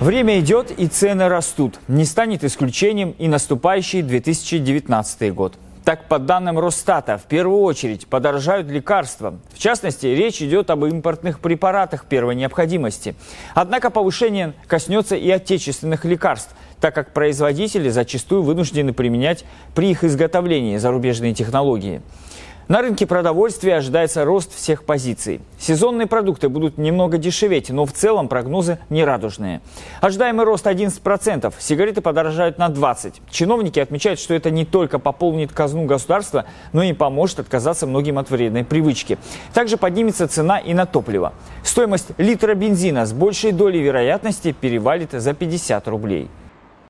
Время идет и цены растут. Не станет исключением и наступающий 2019 год. Так, по данным Росстата, в первую очередь подорожают лекарства. В частности, речь идет об импортных препаратах первой необходимости. Однако повышение коснется и отечественных лекарств, так как производители зачастую вынуждены применять при их изготовлении зарубежные технологии. На рынке продовольствия ожидается рост всех позиций. Сезонные продукты будут немного дешеветь, но в целом прогнозы нерадужные. Ожидаемый рост 11%, сигареты подорожают на 20%. Чиновники отмечают, что это не только пополнит казну государства, но и поможет отказаться многим от вредной привычки. Также поднимется цена и на топливо. Стоимость литра бензина с большей долей вероятности перевалит за 50 рублей.